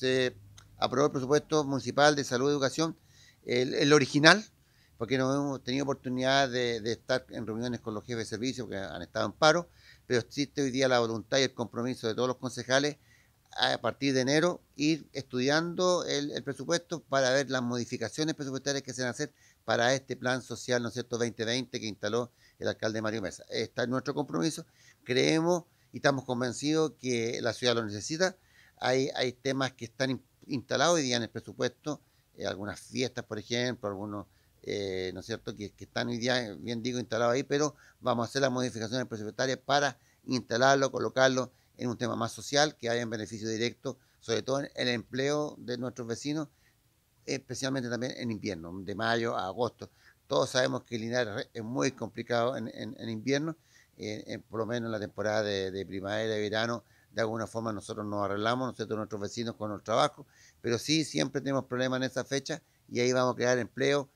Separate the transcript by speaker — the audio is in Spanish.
Speaker 1: se aprobó el presupuesto municipal de salud y educación, el, original, porque no hemos tenido oportunidad de, estar en reuniones con los jefes de servicio que han estado en paro, pero existe hoy día la voluntad y el compromiso de todos los concejales a partir de enero ir estudiando el, presupuesto para ver las modificaciones presupuestarias que se van a hacer para este plan social, ¿no es cierto?, 2020 que instaló el alcalde Mario Mesa. Está en nuestro compromiso, creemos y estamos convencidos que la ciudad lo necesita. Hay, temas que están instalados hoy día en el presupuesto, eh, algunas fiestas, por ejemplo, algunos, eh, ¿no es cierto?, que, están hoy día, bien digo, instalados ahí, pero vamos a hacer las modificaciones presupuestarias para instalarlo, colocarlo en un tema más social, que haya en beneficio directo, sobre todo en el empleo de nuestros vecinos, especialmente también en invierno, de mayo a agosto. Todos sabemos que Linares es muy complicado en, invierno, por lo menos en la temporada de primavera y verano, de alguna forma nosotros nos arreglamos, nosotros nuestros vecinos con el trabajo, pero sí siempre tenemos problemas en esa fecha y ahí vamos a crear empleo